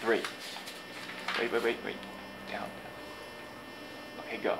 three. Wait, wait, wait, wait. Down. Okay, go.